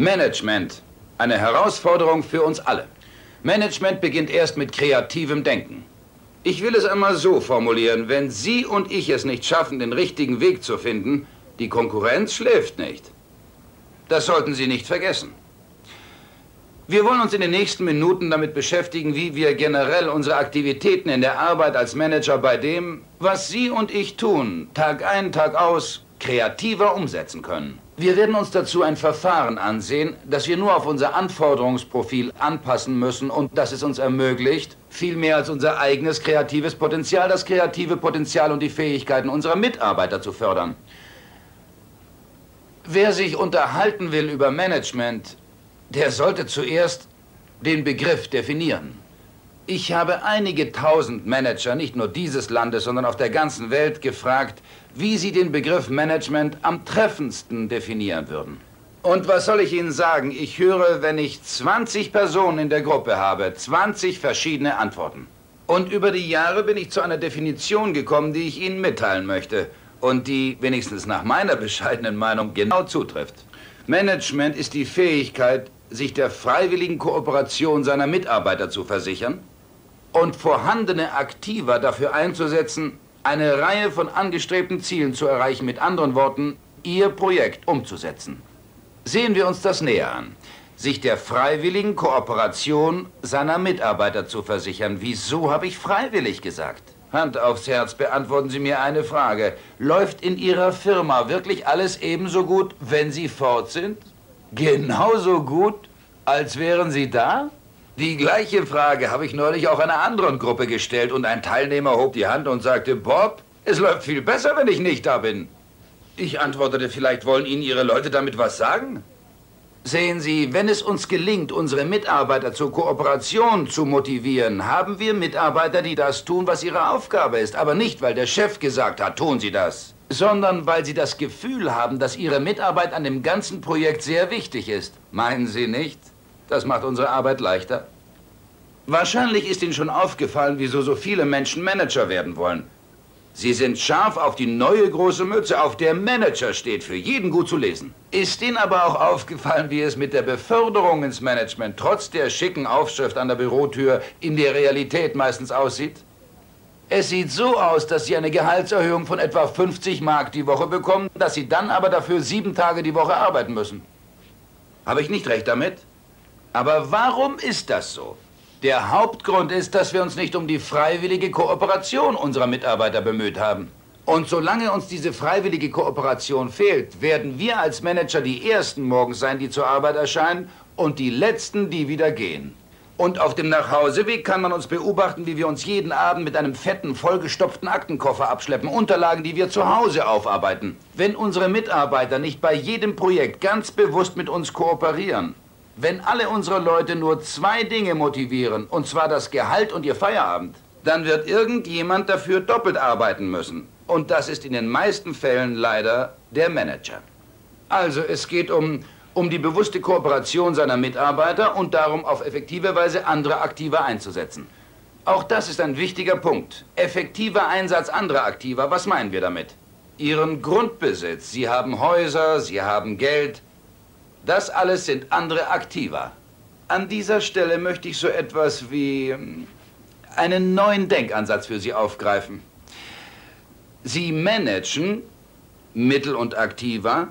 Management. Eine Herausforderung für uns alle. Management beginnt erst mit kreativem Denken. Ich will es einmal so formulieren, wenn Sie und ich es nicht schaffen, den richtigen Weg zu finden, die Konkurrenz schläft nicht. Das sollten Sie nicht vergessen. Wir wollen uns in den nächsten Minuten damit beschäftigen, wie wir generell unsere Aktivitäten in der Arbeit als Manager bei dem, was Sie und ich tun, Tag ein, Tag aus, kreativer umsetzen können. Wir werden uns dazu ein Verfahren ansehen, das wir nur auf unser Anforderungsprofil anpassen müssen und das es uns ermöglicht, viel mehr als unser eigenes kreatives Potenzial, das kreative Potenzial und die Fähigkeiten unserer Mitarbeiter zu fördern. Wer sich unterhalten will über Management, der sollte zuerst den Begriff definieren. Ich habe einige tausend Manager, nicht nur dieses Landes, sondern auf der ganzen Welt gefragt, wie sie den Begriff Management am treffendsten definieren würden. Und was soll ich Ihnen sagen? Ich höre, wenn ich 20 Personen in der Gruppe habe, 20 verschiedene Antworten. Und über die Jahre bin ich zu einer Definition gekommen, die ich Ihnen mitteilen möchte und die wenigstens nach meiner bescheidenen Meinung genau zutrifft. Management ist die Fähigkeit, sich der freiwilligen Kooperation seiner Mitarbeiter zu versichern und vorhandene Aktiva dafür einzusetzen, eine Reihe von angestrebten Zielen zu erreichen, mit anderen Worten, Ihr Projekt umzusetzen. Sehen wir uns das näher an. Sich der freiwilligen Kooperation seiner Mitarbeiter zu versichern. Wieso habe ich freiwillig gesagt? Hand aufs Herz, beantworten Sie mir eine Frage. Läuft in Ihrer Firma wirklich alles ebenso gut, wenn Sie fort sind? Genauso gut, als wären Sie da? Die gleiche Frage habe ich neulich auch einer anderen Gruppe gestellt und ein Teilnehmer hob die Hand und sagte, Bob, es läuft viel besser, wenn ich nicht da bin. Ich antwortete, vielleicht wollen Ihnen Ihre Leute damit was sagen? Sehen Sie, wenn es uns gelingt, unsere Mitarbeiter zur Kooperation zu motivieren, haben wir Mitarbeiter, die das tun, was ihre Aufgabe ist. Aber nicht, weil der Chef gesagt hat, tun Sie das, sondern weil sie das Gefühl haben, dass ihre Mitarbeit an dem ganzen Projekt sehr wichtig ist. Meinen Sie nicht? Das macht unsere Arbeit leichter. Wahrscheinlich ist Ihnen schon aufgefallen, wieso so viele Menschen Manager werden wollen. Sie sind scharf auf die neue große Mütze, auf der Manager steht, für jeden gut zu lesen. Ist Ihnen aber auch aufgefallen, wie es mit der Beförderung ins Management trotz der schicken Aufschrift an der Bürotür in der Realität meistens aussieht? Es sieht so aus, dass Sie eine Gehaltserhöhung von etwa 50 Mark die Woche bekommen, dass Sie dann aber dafür sieben Tage die Woche arbeiten müssen. Habe ich nicht recht damit? Aber warum ist das so? Der Hauptgrund ist, dass wir uns nicht um die freiwillige Kooperation unserer Mitarbeiter bemüht haben. Und solange uns diese freiwillige Kooperation fehlt, werden wir als Manager die Ersten morgens sein, die zur Arbeit erscheinen und die Letzten, die wieder gehen. Und auf dem Nachhauseweg kann man uns beobachten, wie wir uns jeden Abend mit einem fetten, vollgestopften Aktenkoffer abschleppen. Unterlagen, die wir zu Hause aufarbeiten. Wenn unsere Mitarbeiter nicht bei jedem Projekt ganz bewusst mit uns kooperieren, wenn alle unsere Leute nur zwei Dinge motivieren, und zwar das Gehalt und ihr Feierabend, dann wird irgendjemand dafür doppelt arbeiten müssen. Und das ist in den meisten Fällen leider der Manager. Also es geht um, um die bewusste Kooperation seiner Mitarbeiter und darum, auf effektive Weise andere Aktive einzusetzen. Auch das ist ein wichtiger Punkt. Effektiver Einsatz anderer Aktiver, was meinen wir damit? Ihren Grundbesitz. Sie haben Häuser, Sie haben Geld, das alles sind andere Aktiva. An dieser Stelle möchte ich so etwas wie ähm, einen neuen Denkansatz für Sie aufgreifen. Sie managen Mittel und Aktiva,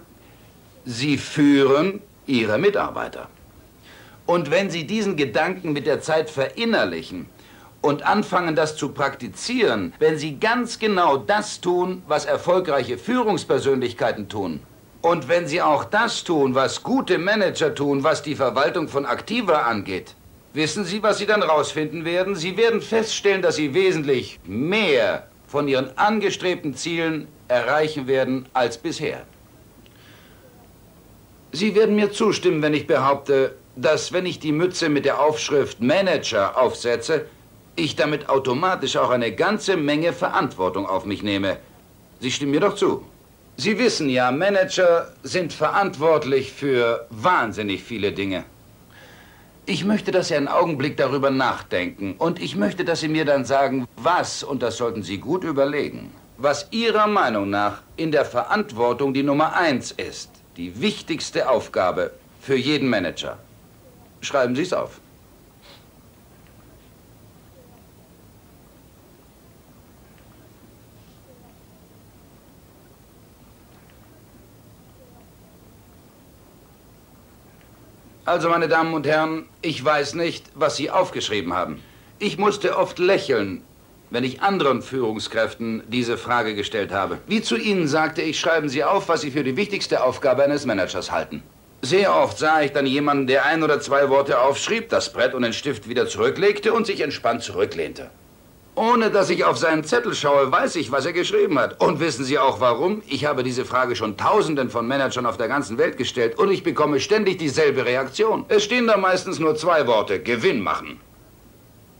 Sie führen Ihre Mitarbeiter. Und wenn Sie diesen Gedanken mit der Zeit verinnerlichen und anfangen, das zu praktizieren, wenn Sie ganz genau das tun, was erfolgreiche Führungspersönlichkeiten tun, und wenn Sie auch das tun, was gute Manager tun, was die Verwaltung von Aktiva angeht, wissen Sie, was Sie dann rausfinden werden? Sie werden feststellen, dass Sie wesentlich mehr von Ihren angestrebten Zielen erreichen werden als bisher. Sie werden mir zustimmen, wenn ich behaupte, dass wenn ich die Mütze mit der Aufschrift Manager aufsetze, ich damit automatisch auch eine ganze Menge Verantwortung auf mich nehme. Sie stimmen mir doch zu. Sie wissen ja, Manager sind verantwortlich für wahnsinnig viele Dinge. Ich möchte, dass Sie einen Augenblick darüber nachdenken und ich möchte, dass Sie mir dann sagen, was, und das sollten Sie gut überlegen, was Ihrer Meinung nach in der Verantwortung die Nummer eins ist, die wichtigste Aufgabe für jeden Manager. Schreiben Sie es auf. Also, meine Damen und Herren, ich weiß nicht, was Sie aufgeschrieben haben. Ich musste oft lächeln, wenn ich anderen Führungskräften diese Frage gestellt habe. Wie zu Ihnen sagte ich, schreiben Sie auf, was Sie für die wichtigste Aufgabe eines Managers halten. Sehr oft sah ich dann jemanden, der ein oder zwei Worte aufschrieb, das Brett und den Stift wieder zurücklegte und sich entspannt zurücklehnte. Ohne dass ich auf seinen Zettel schaue, weiß ich, was er geschrieben hat. Und wissen Sie auch warum? Ich habe diese Frage schon Tausenden von Managern auf der ganzen Welt gestellt und ich bekomme ständig dieselbe Reaktion. Es stehen da meistens nur zwei Worte. Gewinn machen.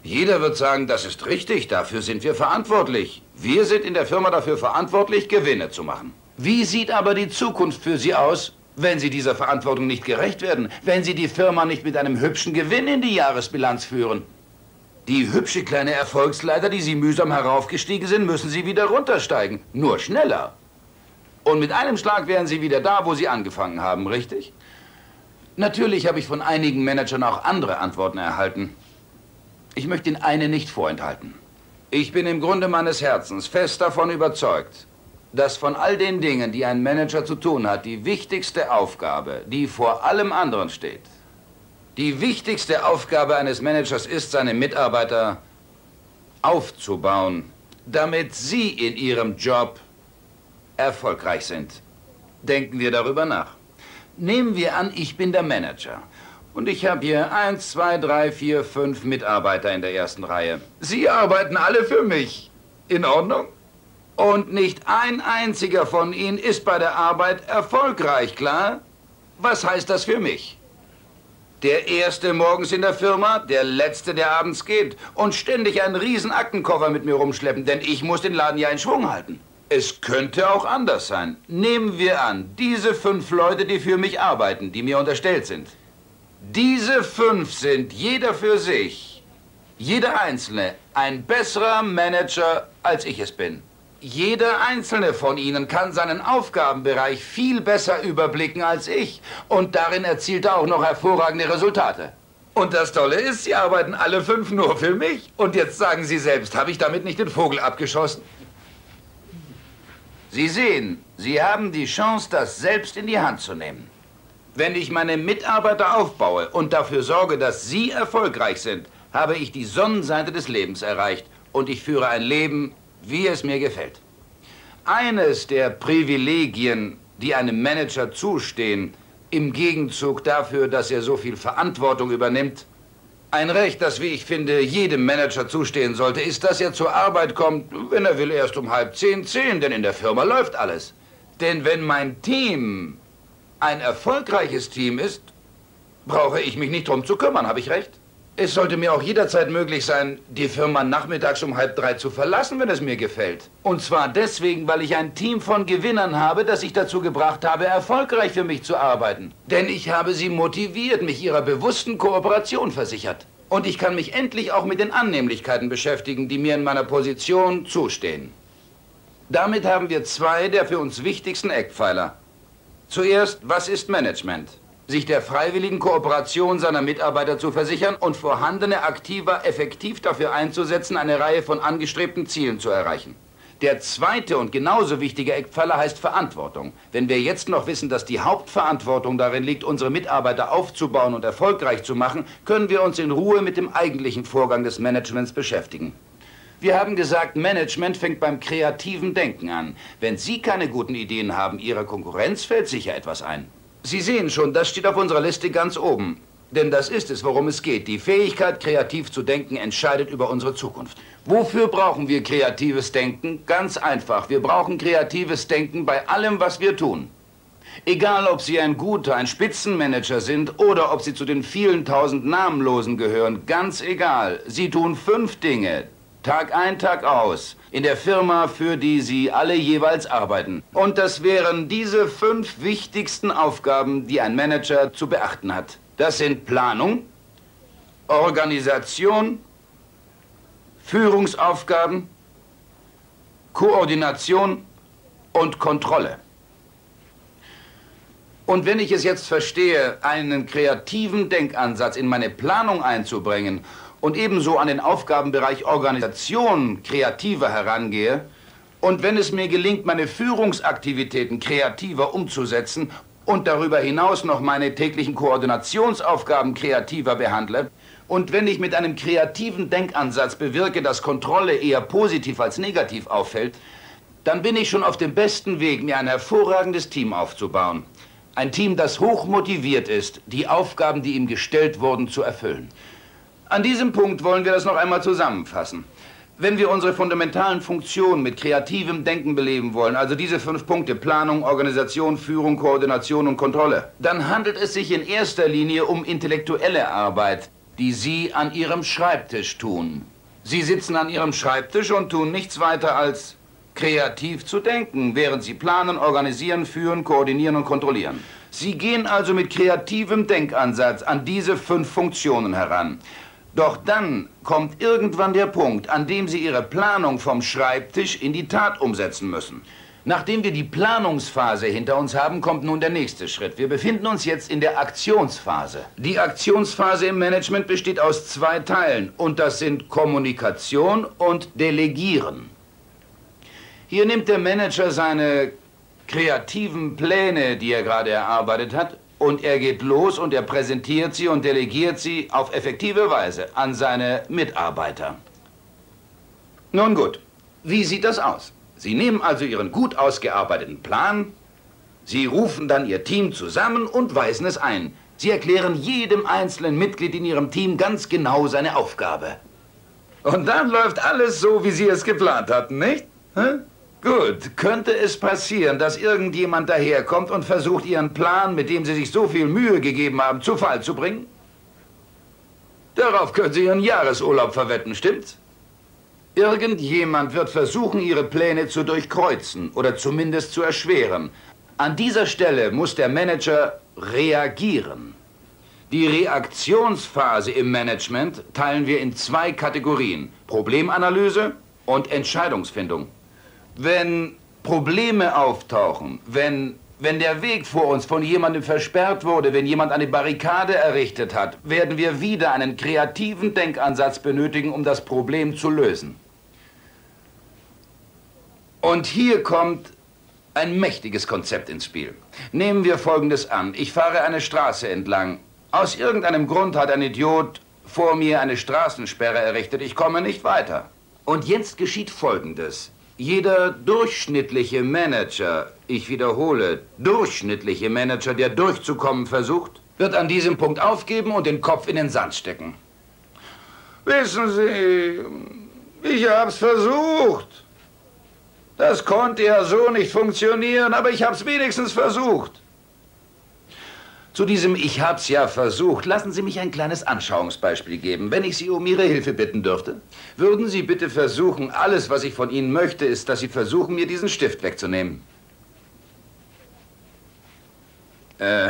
Jeder wird sagen, das ist richtig, dafür sind wir verantwortlich. Wir sind in der Firma dafür verantwortlich, Gewinne zu machen. Wie sieht aber die Zukunft für Sie aus, wenn Sie dieser Verantwortung nicht gerecht werden, wenn Sie die Firma nicht mit einem hübschen Gewinn in die Jahresbilanz führen? Die hübsche kleine Erfolgsleiter, die Sie mühsam heraufgestiegen sind, müssen Sie wieder runtersteigen. Nur schneller. Und mit einem Schlag wären Sie wieder da, wo Sie angefangen haben, richtig? Natürlich habe ich von einigen Managern auch andere Antworten erhalten. Ich möchte Ihnen eine nicht vorenthalten. Ich bin im Grunde meines Herzens fest davon überzeugt, dass von all den Dingen, die ein Manager zu tun hat, die wichtigste Aufgabe, die vor allem anderen steht, die wichtigste Aufgabe eines Managers ist, seine Mitarbeiter aufzubauen, damit sie in ihrem Job erfolgreich sind. Denken wir darüber nach. Nehmen wir an, ich bin der Manager. Und ich habe hier eins, zwei, drei, vier, fünf Mitarbeiter in der ersten Reihe. Sie arbeiten alle für mich. In Ordnung? Und nicht ein einziger von ihnen ist bei der Arbeit erfolgreich, klar? Was heißt das für mich? Der erste morgens in der Firma, der letzte, der abends geht. Und ständig einen riesen Aktenkoffer mit mir rumschleppen, denn ich muss den Laden ja in Schwung halten. Es könnte auch anders sein. Nehmen wir an, diese fünf Leute, die für mich arbeiten, die mir unterstellt sind. Diese fünf sind jeder für sich, jeder Einzelne, ein besserer Manager, als ich es bin. Jeder einzelne von Ihnen kann seinen Aufgabenbereich viel besser überblicken als ich. Und darin erzielt er auch noch hervorragende Resultate. Und das Tolle ist, Sie arbeiten alle fünf nur für mich. Und jetzt sagen Sie selbst, habe ich damit nicht den Vogel abgeschossen? Sie sehen, Sie haben die Chance, das selbst in die Hand zu nehmen. Wenn ich meine Mitarbeiter aufbaue und dafür sorge, dass Sie erfolgreich sind, habe ich die Sonnenseite des Lebens erreicht und ich führe ein Leben, wie es mir gefällt. Eines der Privilegien, die einem Manager zustehen, im Gegenzug dafür, dass er so viel Verantwortung übernimmt, ein Recht, das, wie ich finde, jedem Manager zustehen sollte, ist, dass er zur Arbeit kommt, wenn er will, erst um halb zehn, zehn, denn in der Firma läuft alles. Denn wenn mein Team ein erfolgreiches Team ist, brauche ich mich nicht drum zu kümmern, habe ich recht? Es sollte mir auch jederzeit möglich sein, die Firma nachmittags um halb drei zu verlassen, wenn es mir gefällt. Und zwar deswegen, weil ich ein Team von Gewinnern habe, das ich dazu gebracht habe, erfolgreich für mich zu arbeiten. Denn ich habe sie motiviert, mich ihrer bewussten Kooperation versichert. Und ich kann mich endlich auch mit den Annehmlichkeiten beschäftigen, die mir in meiner Position zustehen. Damit haben wir zwei der für uns wichtigsten Eckpfeiler. Zuerst, was ist Management? Sich der freiwilligen Kooperation seiner Mitarbeiter zu versichern und vorhandene Aktiva effektiv dafür einzusetzen, eine Reihe von angestrebten Zielen zu erreichen. Der zweite und genauso wichtige Eckpfeiler heißt Verantwortung. Wenn wir jetzt noch wissen, dass die Hauptverantwortung darin liegt, unsere Mitarbeiter aufzubauen und erfolgreich zu machen, können wir uns in Ruhe mit dem eigentlichen Vorgang des Managements beschäftigen. Wir haben gesagt, Management fängt beim kreativen Denken an. Wenn Sie keine guten Ideen haben, Ihrer Konkurrenz fällt sicher etwas ein. Sie sehen schon, das steht auf unserer Liste ganz oben. Denn das ist es, worum es geht. Die Fähigkeit, kreativ zu denken, entscheidet über unsere Zukunft. Wofür brauchen wir kreatives Denken? Ganz einfach. Wir brauchen kreatives Denken bei allem, was wir tun. Egal, ob Sie ein guter, ein Spitzenmanager sind oder ob Sie zu den vielen tausend Namenlosen gehören, ganz egal. Sie tun fünf Dinge, Tag ein, Tag aus, in der Firma, für die Sie alle jeweils arbeiten. Und das wären diese fünf wichtigsten Aufgaben, die ein Manager zu beachten hat. Das sind Planung, Organisation, Führungsaufgaben, Koordination und Kontrolle. Und wenn ich es jetzt verstehe, einen kreativen Denkansatz in meine Planung einzubringen und ebenso an den Aufgabenbereich Organisation kreativer herangehe, und wenn es mir gelingt, meine Führungsaktivitäten kreativer umzusetzen und darüber hinaus noch meine täglichen Koordinationsaufgaben kreativer behandle, und wenn ich mit einem kreativen Denkansatz bewirke, dass Kontrolle eher positiv als negativ auffällt, dann bin ich schon auf dem besten Weg, mir ein hervorragendes Team aufzubauen. Ein Team, das hoch motiviert ist, die Aufgaben, die ihm gestellt wurden, zu erfüllen. An diesem Punkt wollen wir das noch einmal zusammenfassen. Wenn wir unsere fundamentalen Funktionen mit kreativem Denken beleben wollen, also diese fünf Punkte Planung, Organisation, Führung, Koordination und Kontrolle, dann handelt es sich in erster Linie um intellektuelle Arbeit, die Sie an Ihrem Schreibtisch tun. Sie sitzen an Ihrem Schreibtisch und tun nichts weiter als kreativ zu denken, während Sie planen, organisieren, führen, koordinieren und kontrollieren. Sie gehen also mit kreativem Denkansatz an diese fünf Funktionen heran. Doch dann kommt irgendwann der Punkt, an dem Sie Ihre Planung vom Schreibtisch in die Tat umsetzen müssen. Nachdem wir die Planungsphase hinter uns haben, kommt nun der nächste Schritt. Wir befinden uns jetzt in der Aktionsphase. Die Aktionsphase im Management besteht aus zwei Teilen und das sind Kommunikation und Delegieren. Hier nimmt der Manager seine kreativen Pläne, die er gerade erarbeitet hat, und er geht los und er präsentiert sie und delegiert sie auf effektive Weise an seine Mitarbeiter. Nun gut, wie sieht das aus? Sie nehmen also Ihren gut ausgearbeiteten Plan, Sie rufen dann Ihr Team zusammen und weisen es ein. Sie erklären jedem einzelnen Mitglied in Ihrem Team ganz genau seine Aufgabe. Und dann läuft alles so, wie Sie es geplant hatten, nicht? Hm? Gut, könnte es passieren, dass irgendjemand daherkommt und versucht, Ihren Plan, mit dem Sie sich so viel Mühe gegeben haben, zu Fall zu bringen? Darauf können Sie Ihren Jahresurlaub verwetten, stimmt's? Irgendjemand wird versuchen, Ihre Pläne zu durchkreuzen oder zumindest zu erschweren. An dieser Stelle muss der Manager reagieren. Die Reaktionsphase im Management teilen wir in zwei Kategorien. Problemanalyse und Entscheidungsfindung. Wenn Probleme auftauchen, wenn, wenn der Weg vor uns von jemandem versperrt wurde, wenn jemand eine Barrikade errichtet hat, werden wir wieder einen kreativen Denkansatz benötigen, um das Problem zu lösen. Und hier kommt ein mächtiges Konzept ins Spiel. Nehmen wir Folgendes an. Ich fahre eine Straße entlang. Aus irgendeinem Grund hat ein Idiot vor mir eine Straßensperre errichtet. Ich komme nicht weiter. Und jetzt geschieht Folgendes. Jeder durchschnittliche Manager, ich wiederhole, durchschnittliche Manager, der durchzukommen versucht, wird an diesem Punkt aufgeben und den Kopf in den Sand stecken. Wissen Sie, ich hab's versucht. Das konnte ja so nicht funktionieren, aber ich hab's wenigstens versucht. Zu diesem Ich hab's ja versucht, lassen Sie mich ein kleines Anschauungsbeispiel geben, wenn ich Sie um Ihre Hilfe bitten dürfte. Würden Sie bitte versuchen, alles, was ich von Ihnen möchte, ist, dass Sie versuchen, mir diesen Stift wegzunehmen. Äh,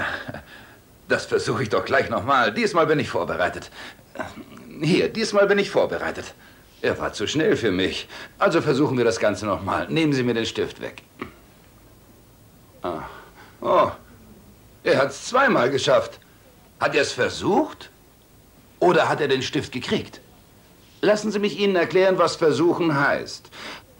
das versuche ich doch gleich nochmal. Diesmal bin ich vorbereitet. Hier, diesmal bin ich vorbereitet. Er war zu schnell für mich. Also versuchen wir das Ganze nochmal. Nehmen Sie mir den Stift weg. Ah. Oh, er hat es zweimal geschafft. Hat er es versucht? Oder hat er den Stift gekriegt? Lassen Sie mich Ihnen erklären, was versuchen heißt.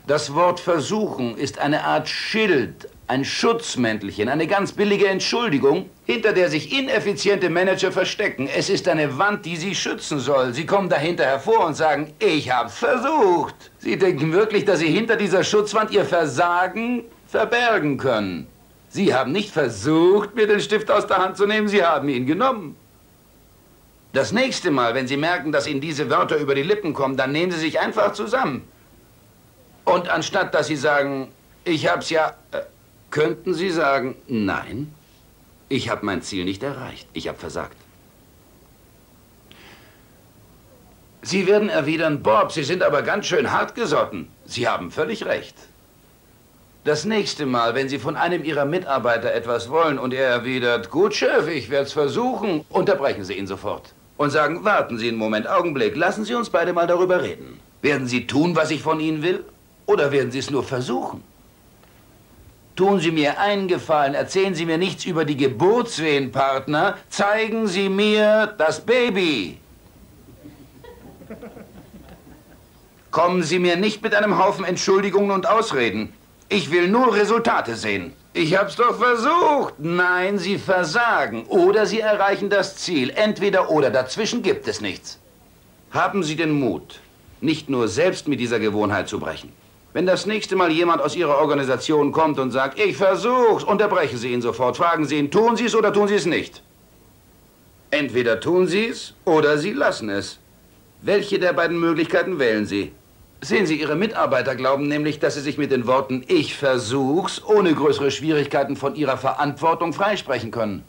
Das Wort versuchen ist eine Art Schild, ein Schutzmäntelchen, eine ganz billige Entschuldigung, hinter der sich ineffiziente Manager verstecken. Es ist eine Wand, die sie schützen soll. Sie kommen dahinter hervor und sagen, ich hab's versucht. Sie denken wirklich, dass sie hinter dieser Schutzwand ihr Versagen verbergen können. Sie haben nicht versucht, mir den Stift aus der Hand zu nehmen, Sie haben ihn genommen. Das nächste Mal, wenn Sie merken, dass Ihnen diese Wörter über die Lippen kommen, dann nehmen Sie sich einfach zusammen. Und anstatt dass Sie sagen, ich hab's ja, äh, könnten Sie sagen, nein, ich habe mein Ziel nicht erreicht, ich habe versagt. Sie werden erwidern, Bob, Sie sind aber ganz schön hartgesotten. Sie haben völlig recht. Das nächste Mal, wenn Sie von einem Ihrer Mitarbeiter etwas wollen und er erwidert, gut, Chef, ich werde es versuchen, unterbrechen Sie ihn sofort und sagen, warten Sie einen Moment, Augenblick, lassen Sie uns beide mal darüber reden. Werden Sie tun, was ich von Ihnen will, oder werden Sie es nur versuchen? Tun Sie mir einen Gefallen, erzählen Sie mir nichts über die Geburtswehenpartner, zeigen Sie mir das Baby. Kommen Sie mir nicht mit einem Haufen Entschuldigungen und Ausreden. Ich will nur Resultate sehen. Ich hab's doch versucht. Nein, Sie versagen. Oder Sie erreichen das Ziel. Entweder oder. Dazwischen gibt es nichts. Haben Sie den Mut, nicht nur selbst mit dieser Gewohnheit zu brechen. Wenn das nächste Mal jemand aus Ihrer Organisation kommt und sagt, ich versuch's, unterbrechen Sie ihn sofort. Fragen Sie ihn, tun Sie es oder tun Sie es nicht? Entweder tun Sie es oder Sie lassen es. Welche der beiden Möglichkeiten wählen Sie? Sehen Sie, Ihre Mitarbeiter glauben nämlich, dass Sie sich mit den Worten Ich versuch's ohne größere Schwierigkeiten von Ihrer Verantwortung freisprechen können.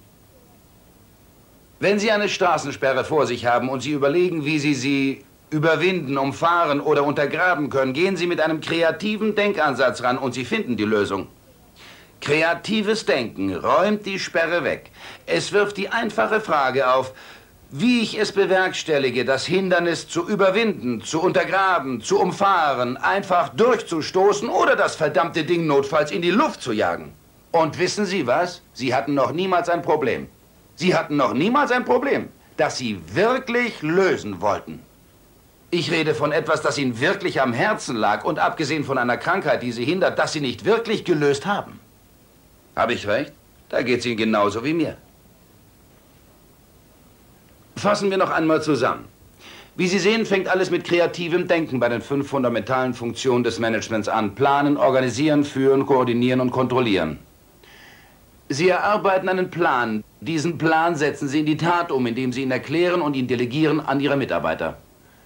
Wenn Sie eine Straßensperre vor sich haben und Sie überlegen, wie Sie sie überwinden, umfahren oder untergraben können, gehen Sie mit einem kreativen Denkansatz ran und Sie finden die Lösung. Kreatives Denken räumt die Sperre weg. Es wirft die einfache Frage auf, wie ich es bewerkstellige, das Hindernis zu überwinden, zu untergraben, zu umfahren, einfach durchzustoßen oder das verdammte Ding notfalls in die Luft zu jagen. Und wissen Sie was? Sie hatten noch niemals ein Problem. Sie hatten noch niemals ein Problem, das Sie wirklich lösen wollten. Ich rede von etwas, das Ihnen wirklich am Herzen lag und abgesehen von einer Krankheit, die Sie hindert, das Sie nicht wirklich gelöst haben. Habe ich recht? Da geht es Ihnen genauso wie mir. Fassen wir noch einmal zusammen. Wie Sie sehen, fängt alles mit kreativem Denken bei den fünf fundamentalen Funktionen des Managements an. Planen, organisieren, führen, koordinieren und kontrollieren. Sie erarbeiten einen Plan. Diesen Plan setzen Sie in die Tat um, indem Sie ihn erklären und ihn delegieren an Ihre Mitarbeiter.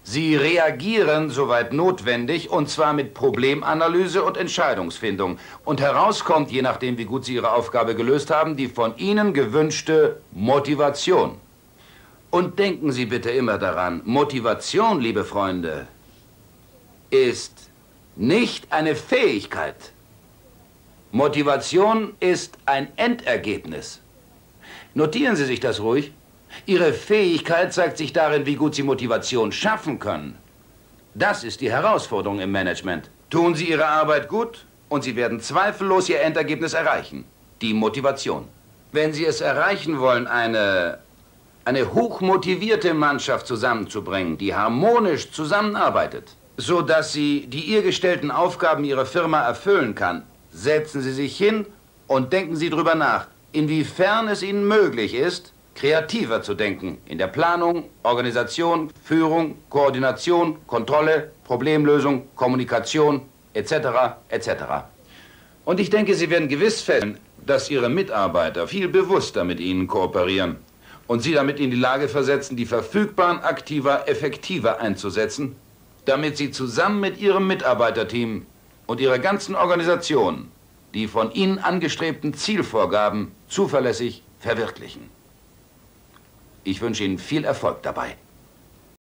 Sie reagieren, soweit notwendig, und zwar mit Problemanalyse und Entscheidungsfindung. Und herauskommt, je nachdem, wie gut Sie Ihre Aufgabe gelöst haben, die von Ihnen gewünschte Motivation. Und denken Sie bitte immer daran, Motivation, liebe Freunde, ist nicht eine Fähigkeit. Motivation ist ein Endergebnis. Notieren Sie sich das ruhig. Ihre Fähigkeit zeigt sich darin, wie gut Sie Motivation schaffen können. Das ist die Herausforderung im Management. Tun Sie Ihre Arbeit gut und Sie werden zweifellos Ihr Endergebnis erreichen. Die Motivation. Wenn Sie es erreichen wollen, eine, eine hochmotivierte Mannschaft zusammenzubringen, die harmonisch zusammenarbeitet, sodass sie die ihr gestellten Aufgaben Ihrer Firma erfüllen kann, Setzen Sie sich hin und denken Sie darüber nach, inwiefern es Ihnen möglich ist, kreativer zu denken in der Planung, Organisation, Führung, Koordination, Kontrolle, Problemlösung, Kommunikation etc. etc. Und ich denke, Sie werden gewiss feststellen, dass Ihre Mitarbeiter viel bewusster mit Ihnen kooperieren und Sie damit in die Lage versetzen, die verfügbaren Aktiva effektiver einzusetzen, damit Sie zusammen mit Ihrem Mitarbeiterteam und Ihrer ganzen Organisation die von Ihnen angestrebten Zielvorgaben zuverlässig verwirklichen. Ich wünsche Ihnen viel Erfolg dabei.